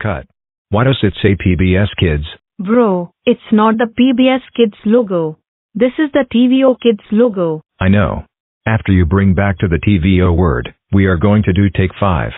Cut. Why does it say PBS Kids? Bro, it's not the PBS Kids logo. This is the TVO Kids logo. I know. After you bring back to the TVO word, we are going to do take 5.